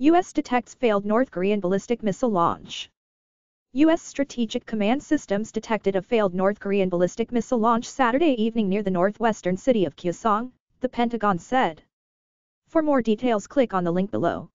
U.S. detects failed North Korean ballistic missile launch. U.S. Strategic Command Systems detected a failed North Korean ballistic missile launch Saturday evening near the northwestern city of Kusong, the Pentagon said. For more details click on the link below.